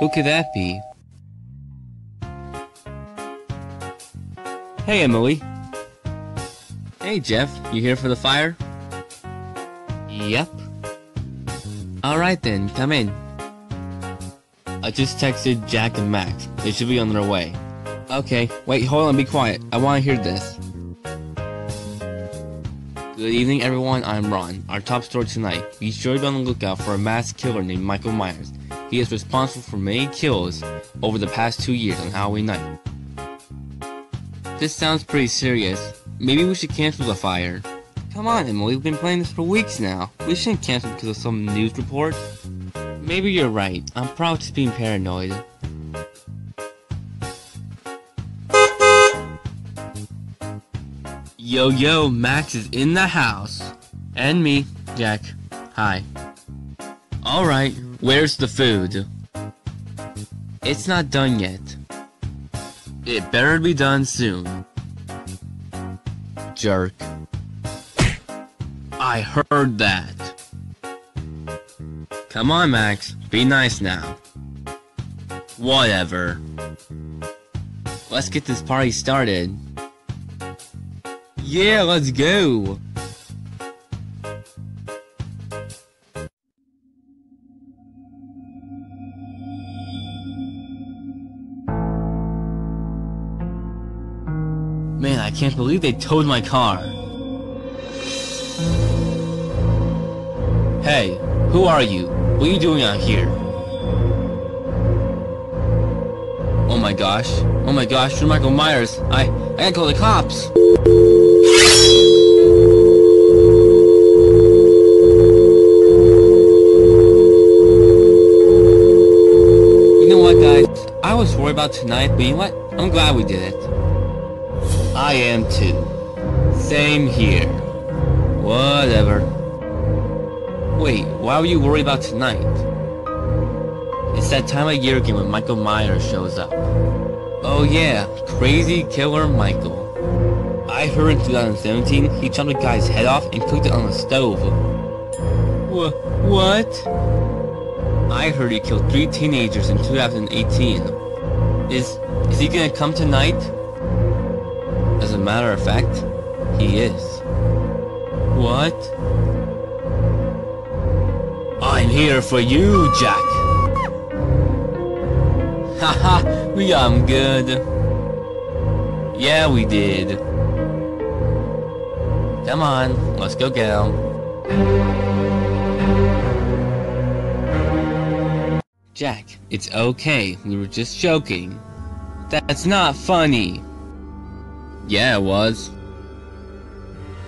Who could that be? Hey, Emily. Hey, Jeff. You here for the fire? Yep. Alright then, come in. I just texted Jack and Max. They should be on their way. Okay, wait, hold on, be quiet. I want to hear this. Good evening, everyone. I'm Ron. Our top story tonight. Be sure to be on the lookout for a mass killer named Michael Myers. He is responsible for many kills over the past two years on Halloween night. This sounds pretty serious. Maybe we should cancel the fire. Come on, Emily. We've been playing this for weeks now. We shouldn't cancel because of some news report. Maybe you're right. I'm probably just being paranoid. Yo, yo, Max is in the house. And me, Jack. Hi. Alright, where's the food? It's not done yet. It better be done soon. Jerk. I heard that. Come on, Max. Be nice now. Whatever. Let's get this party started. Yeah, let's go. I can't believe they towed my car. Hey, who are you? What are you doing out here? Oh my gosh. Oh my gosh, you're Michael Myers. I, I gotta call the cops. You know what, guys? I was worried about tonight, but you know what? I'm glad we did it. I am too. Same here. Whatever. Wait, why were you worried about tonight? It's that time of year again when Michael Myers shows up. Oh yeah, crazy killer Michael. I heard in 2017 he chopped a guy's head off and cooked it on the stove. Wha what? I heard he killed three teenagers in 2018. Is is he gonna come tonight? Matter of fact, he is. What? I'm here for you, Jack. Haha, we got him good. Yeah, we did. Come on, let's go get him. Jack, it's okay. We were just joking. That's not funny. Yeah, it was.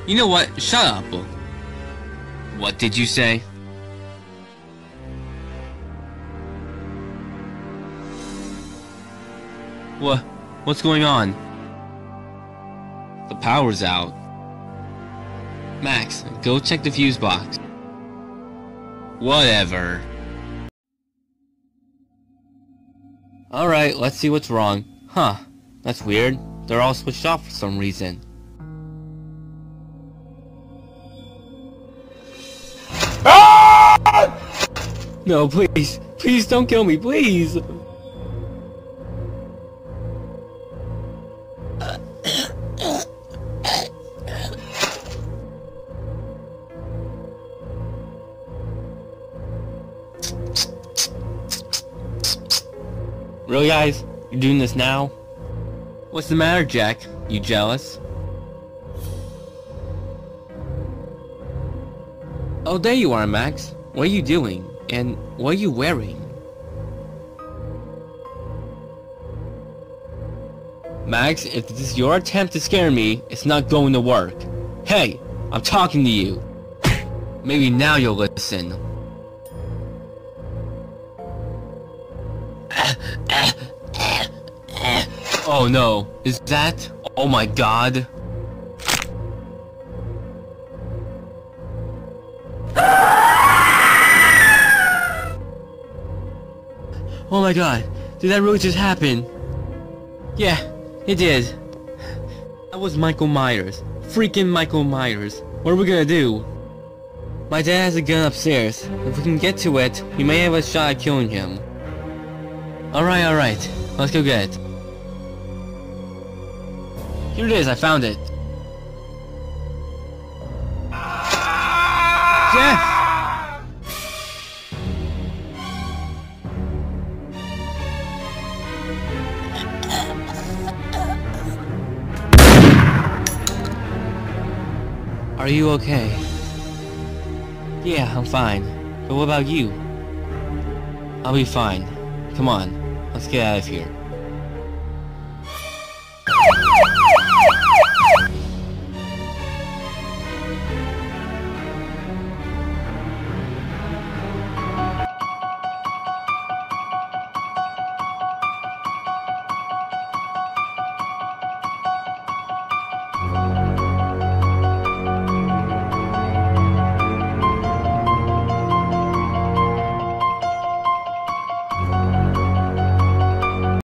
You know what? Shut up. What did you say? What? What's going on? The power's out. Max, go check the fuse box. Whatever. Alright, let's see what's wrong. Huh, that's weird. They're all switched off for some reason. No, please. Please don't kill me, please. Really, guys? You're doing this now? What's the matter, Jack? You jealous? Oh, there you are, Max. What are you doing? And what are you wearing? Max, if this is your attempt to scare me, it's not going to work. Hey, I'm talking to you. Maybe now you'll listen. Oh no, is that? Oh my god. Oh my god, did that really just happen? Yeah, it did. That was Michael Myers. Freaking Michael Myers. What are we gonna do? My dad has a gun upstairs. If we can get to it, we may have a shot at killing him. Alright, alright. Let's go get it. Here it is, I found it. Jeff! Are you okay? Yeah, I'm fine. But what about you? I'll be fine. Come on, let's get out of here.